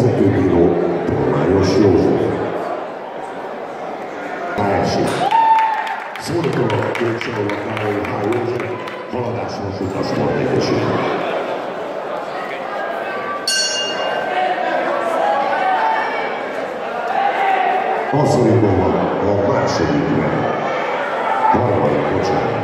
vezetőbíró Tolmájos József. Első. Szórakozó Gőcsavó Károly H. József, haladás vasútas sportjegyesítő. Asszonyban van a másodikben. Harmadik, bocsánat.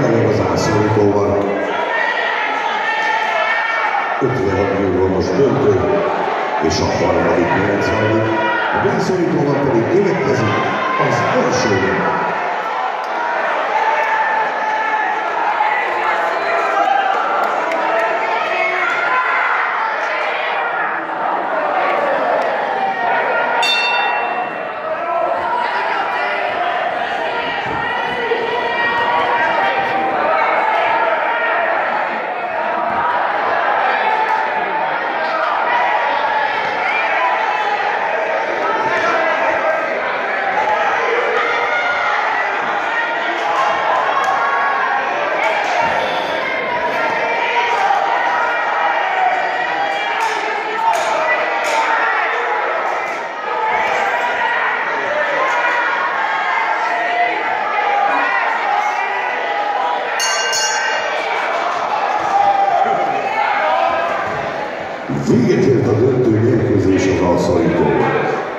Jelenleg az ászolítóval 56 milliómos döntő, és a harmadik 80 a vészolítóval pedig következik az első Véget ért a döntő mérkőzés az alszaitóval.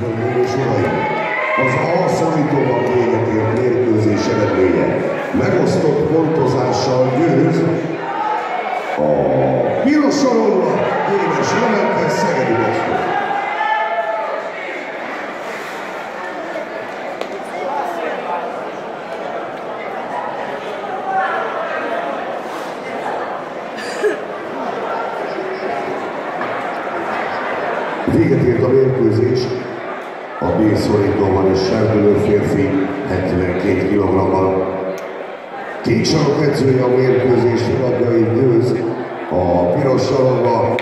Hölgyeim és Uraim, az alszakítóban véget ért mérkőzés eredménye. Megosztott pontozással győz a piros sorolva éves Levente Szegedi Moszkva. Véget ért a mérkőzés, a bírszorítóban és serdülő férfi 72 kg-ban. Két sarok edzője a mérkőzés Rabjai Gőz, a piros sarokba